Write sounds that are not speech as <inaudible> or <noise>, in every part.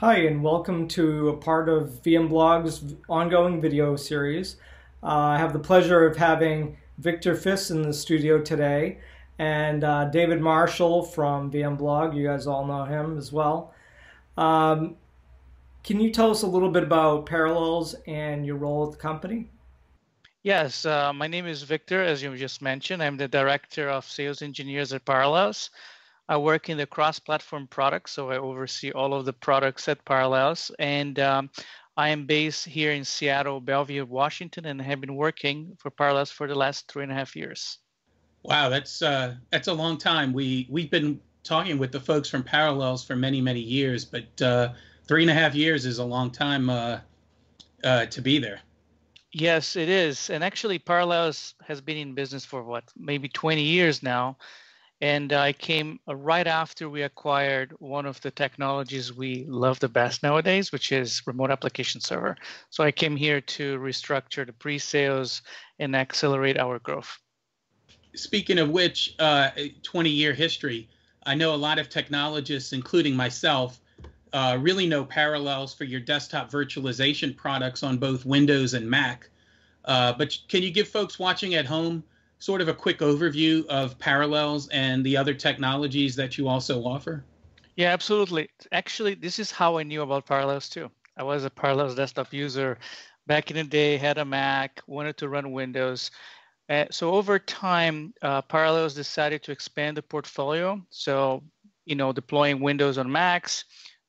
Hi, and welcome to a part of VMblog's ongoing video series. Uh, I have the pleasure of having Victor Fiss in the studio today and uh, David Marshall from VMblog. You guys all know him as well. Um, can you tell us a little bit about Parallels and your role at the company? Yes, uh, my name is Victor, as you just mentioned. I'm the Director of Sales Engineers at Parallels. I work in the cross-platform products, so I oversee all of the products at Parallels, and um, I am based here in Seattle, Bellevue, Washington, and have been working for Parallels for the last three and a half years. Wow, that's uh, that's a long time. We we've been talking with the folks from Parallels for many many years, but uh, three and a half years is a long time uh, uh to be there. Yes, it is, and actually, Parallels has been in business for what maybe 20 years now and I came uh, right after we acquired one of the technologies we love the best nowadays, which is remote application server. So I came here to restructure the pre-sales and accelerate our growth. Speaking of which, uh, 20 year history, I know a lot of technologists, including myself, uh, really know parallels for your desktop virtualization products on both Windows and Mac. Uh, but can you give folks watching at home sort of a quick overview of Parallels and the other technologies that you also offer? Yeah, absolutely. Actually, this is how I knew about Parallels too. I was a Parallels desktop user back in the day, had a Mac, wanted to run Windows. Uh, so over time, uh, Parallels decided to expand the portfolio. So, you know, deploying Windows on Macs.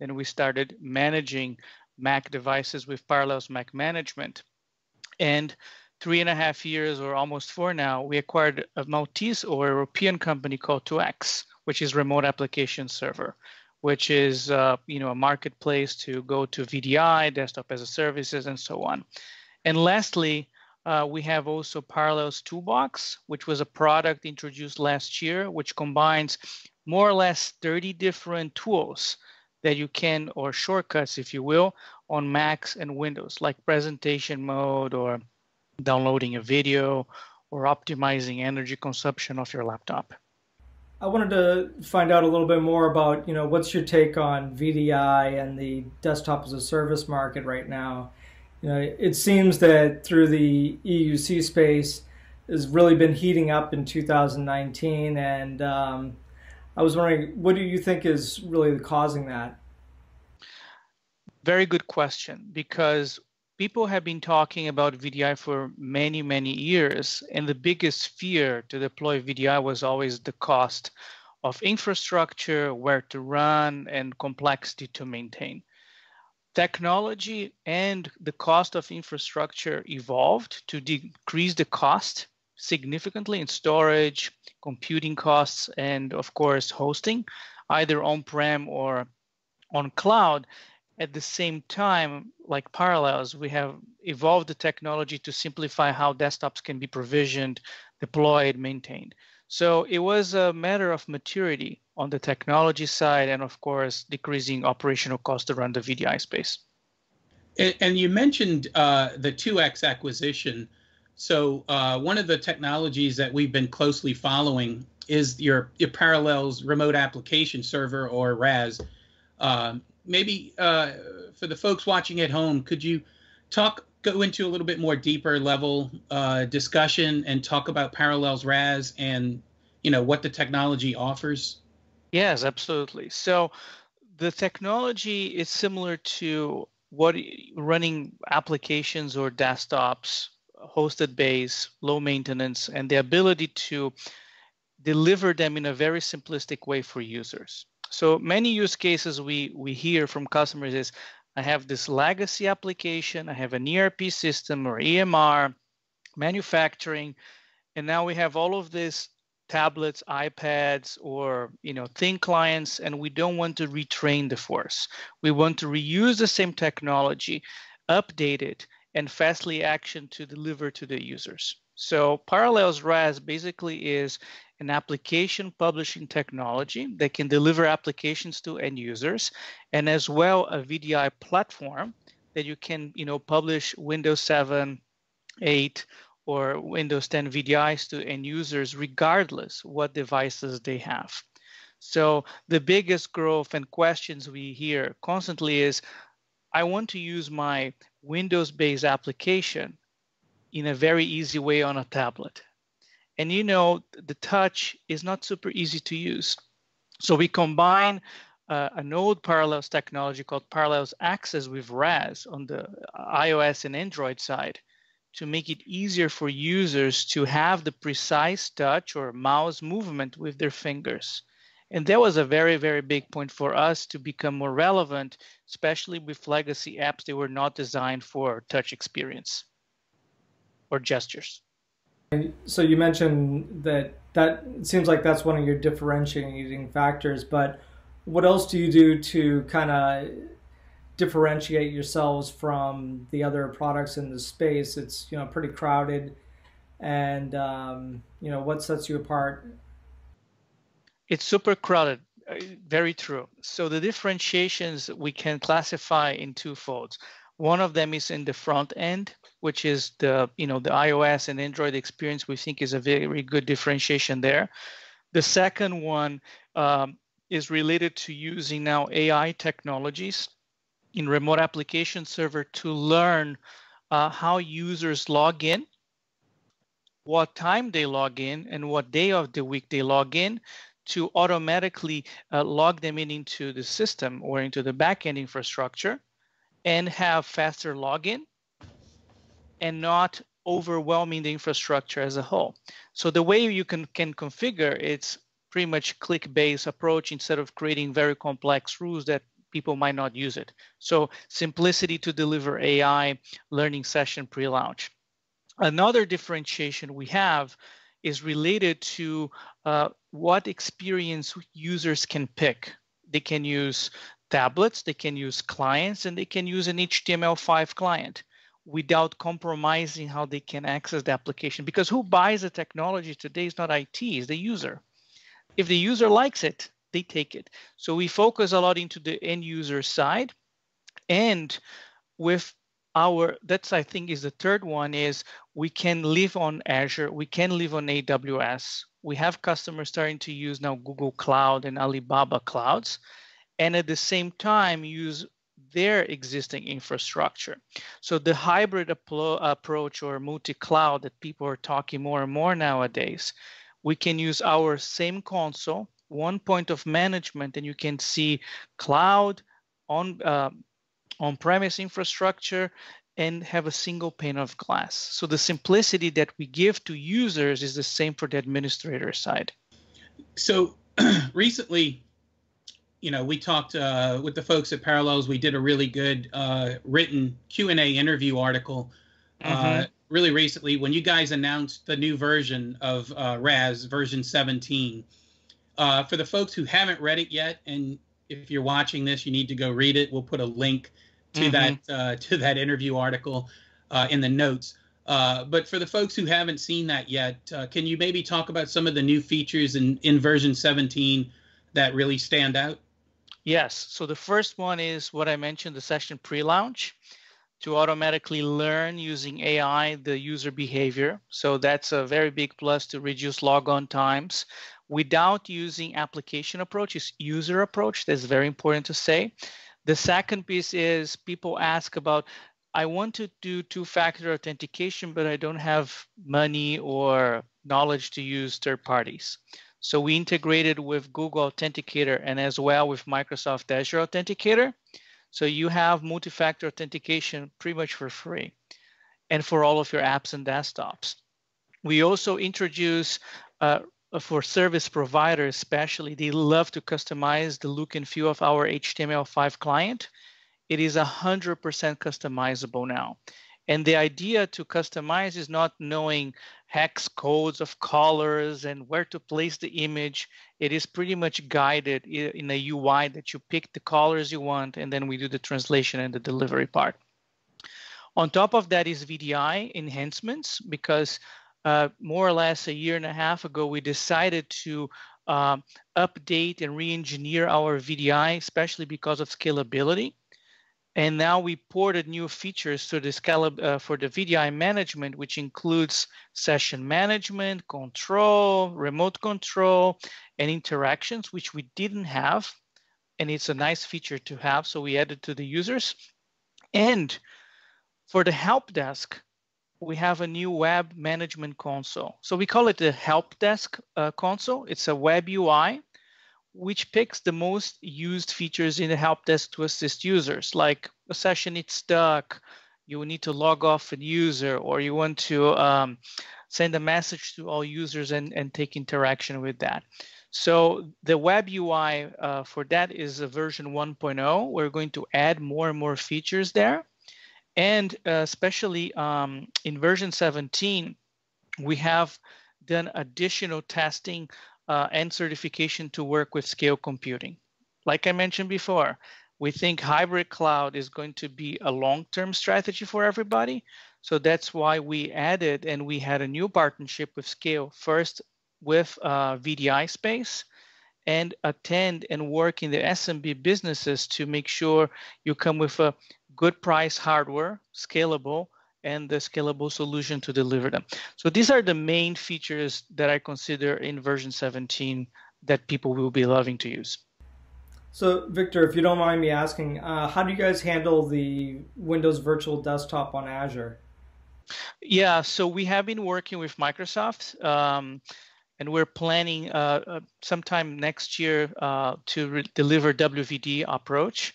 Then we started managing Mac devices with Parallels Mac Management. And three and a half years or almost four now, we acquired a Maltese or European company called 2X, which is remote application server, which is uh, you know a marketplace to go to VDI, desktop as a services, and so on. And lastly, uh, we have also Parallels Toolbox, which was a product introduced last year, which combines more or less 30 different tools that you can, or shortcuts, if you will, on Macs and Windows, like presentation mode or downloading a video, or optimizing energy consumption of your laptop. I wanted to find out a little bit more about, you know, what's your take on VDI and the desktop as a service market right now? You know, it seems that through the EUC space has really been heating up in 2019, and um, I was wondering, what do you think is really causing that? Very good question, because people have been talking about VDI for many, many years, and the biggest fear to deploy VDI was always the cost of infrastructure, where to run, and complexity to maintain. Technology and the cost of infrastructure evolved to decrease the cost significantly in storage, computing costs, and of course, hosting, either on prem or on cloud at the same time, like Parallels, we have evolved the technology to simplify how desktops can be provisioned, deployed, maintained. So it was a matter of maturity on the technology side, and of course, decreasing operational cost to run the VDI space. And, and you mentioned uh, the 2x acquisition. So uh, one of the technologies that we've been closely following is your, your Parallels remote application server or RAS. Um, maybe uh, for the folks watching at home, could you talk go into a little bit more deeper level uh, discussion and talk about Parallels RAS and you know what the technology offers? Yes, absolutely. So the technology is similar to what running applications or desktops hosted base, low maintenance, and the ability to deliver them in a very simplistic way for users. So many use cases we, we hear from customers is, I have this legacy application, I have an ERP system or EMR, manufacturing, and now we have all of these tablets, iPads, or you know thin clients, and we don't want to retrain the force. We want to reuse the same technology, update it, and fastly action to deliver to the users. So Parallels RAS basically is an application publishing technology that can deliver applications to end users, and as well a VDI platform that you can, you know, publish Windows 7, 8, or Windows 10 VDIs to end users regardless what devices they have. So the biggest growth and questions we hear constantly is, I want to use my Windows-based application in a very easy way on a tablet. And you know, the touch is not super easy to use. So we combine uh, an old Parallels technology called Parallels Access with RAS on the iOS and Android side to make it easier for users to have the precise touch or mouse movement with their fingers. And that was a very, very big point for us to become more relevant, especially with legacy apps that were not designed for touch experience or gestures. So you mentioned that that seems like that's one of your differentiating factors, but what else do you do to kind of differentiate yourselves from the other products in the space? It's you know pretty crowded, and um, you know what sets you apart? It's super crowded. Uh, very true. So the differentiations we can classify in two folds. One of them is in the front end, which is the you know the iOS and Android experience. We think is a very good differentiation there. The second one um, is related to using now AI technologies in remote application server to learn uh, how users log in, what time they log in, and what day of the week they log in to automatically uh, log them in into the system or into the backend infrastructure and have faster login and not overwhelming the infrastructure as a whole. So the way you can, can configure it's pretty much click-based approach instead of creating very complex rules that people might not use it. So simplicity to deliver AI learning session pre-launch. Another differentiation we have is related to uh, what experience users can pick. They can use tablets, they can use clients, and they can use an HTML5 client without compromising how they can access the application. Because who buys the technology today is not IT, is the user if the user likes it, they take it. So we focus a lot into the end user side. And with our, that's I think is the third one is we can live on Azure, we can live on AWS. We have customers starting to use now Google Cloud and Alibaba clouds, and at the same time use their existing infrastructure. So the hybrid approach or multi-cloud that people are talking more and more nowadays we can use our same console, one point of management, and you can see cloud, on uh, on-premise infrastructure, and have a single pane of glass. So the simplicity that we give to users is the same for the administrator side. So <clears throat> recently, you know, we talked uh, with the folks at Parallels. We did a really good uh, written Q and A interview article uh, mm-hmm really recently when you guys announced the new version of uh, RAS, version 17. Uh, for the folks who haven't read it yet, and if you're watching this, you need to go read it. We'll put a link to mm-hmm. that uh, to that interview article uh, in the notes. Uh, but for the folks who haven't seen that yet, uh, can you maybe talk about some of the new features in, in version 17 that really stand out? Yes. So the first one is what I mentioned, the session pre-launch to automatically learn using AI the user behavior. So that's a very big plus to reduce logon times without using application approach. User approach. That's very important to say. The second piece is people ask about I want to do two-factor authentication, but I don't have money or knowledge to use third parties. So we integrated with Google Authenticator and as well with Microsoft Azure Authenticator so you have multi-factor authentication pretty much for free and for all of your apps and desktops. We also introduce uh, for service providers, especially, they love to customize the look and feel of our HTML5 client. It is 100% customizable now. And the idea to customize is not knowing hex codes of colors and where to place the image. It is pretty much guided in a UI that you pick the colors you want, and then we do the translation and the delivery part. On top of that is VDI enhancements because uh, more or less a year and a half ago, we decided to uh, update and re-engineer our VDI, especially because of scalability. And now we ported new features to the Scala uh, for the VDI management, which includes session management, control, remote control, and interactions, which we didn't have. And it's a nice feature to have. So we added to the users. And for the help desk, we have a new web management console. So we call it the help desk uh, console. It's a web UI which picks the most used features in the help desk to assist users, like a session is stuck, you need to log off a user, or you want to um, send a message to all users and, and take interaction with that. So the web UI uh, for that is a version 1.0. We're going to add more and more features there. And uh, especially um, in version 17, we have done additional testing uh, and certification to work with scale computing. Like I mentioned before, we think hybrid cloud is going to be a long-term strategy for everybody. So that's why we added and we had a new partnership with Scale, first with uh, VDI space and attend and work in the SMB businesses to make sure you come with a good price hardware, scalable, and the scalable solution to deliver them. So these are the main features that I consider in version 17 that people will be loving to use. So, Victor, if you don't mind me asking, uh, how do you guys handle the Windows Virtual Desktop on Azure? Yeah, so we have been working with Microsoft, um, and we're planning uh, uh, sometime next year uh, to deliver WVD approach.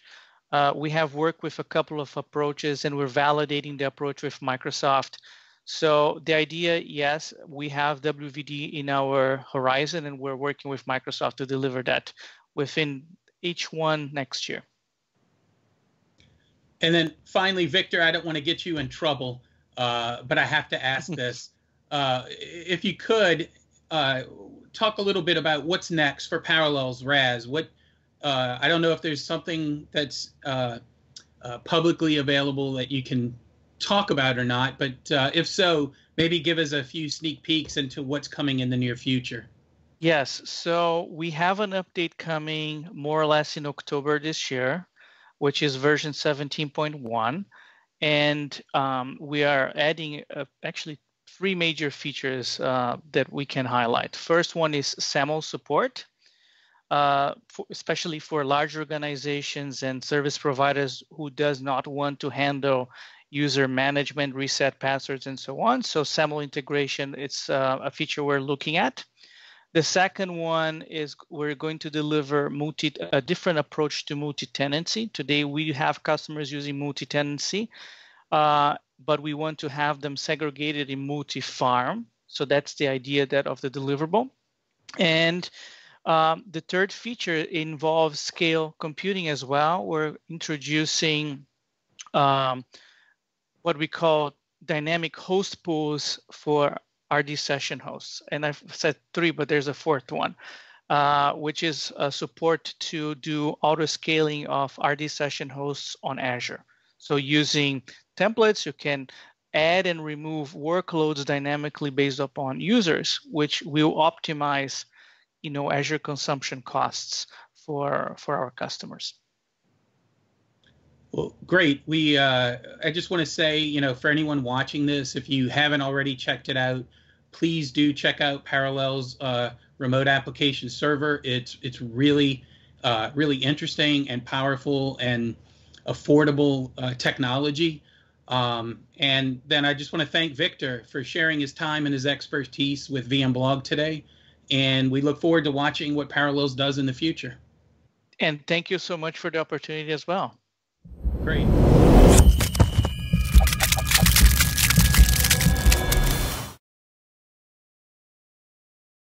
Uh, we have worked with a couple of approaches and we're validating the approach with Microsoft. So the idea, yes, we have WVD in our horizon and we're working with Microsoft to deliver that within H1 next year. And then finally, Victor, I don't want to get you in trouble, uh, but I have to ask <laughs> this. Uh, if you could uh, talk a little bit about what's next for Parallels RAS, what uh, I don't know if there's something that's uh, uh, publicly available that you can talk about or not, but uh, if so, maybe give us a few sneak peeks into what's coming in the near future. Yes, so we have an update coming more or less in October this year, which is version 17.1. And um, we are adding uh, actually three major features uh, that we can highlight. First one is SAML support. Uh, for, especially for large organizations and service providers who does not want to handle user management, reset passwords, and so on. So SAML integration, it's uh, a feature we're looking at. The second one is we're going to deliver multi, a different approach to multi-tenancy. Today we have customers using multi-tenancy, uh, but we want to have them segregated in multi-farm. So that's the idea that of the deliverable. And um, the third feature involves scale computing as well. We're introducing um, what we call dynamic host pools for RD session hosts. And I've said three, but there's a fourth one, uh, which is support to do auto scaling of RD session hosts on Azure. So using templates, you can add and remove workloads dynamically based upon users, which will optimize you know Azure consumption costs for for our customers. Well, great. We uh, I just want to say, you know, for anyone watching this, if you haven't already checked it out, please do check out Parallels uh, remote application server. It's it's really uh, really interesting and powerful and affordable uh, technology. Um, and then I just want to thank Victor for sharing his time and his expertise with VMblog today and we look forward to watching what Parallels does in the future. And thank you so much for the opportunity as well. Great.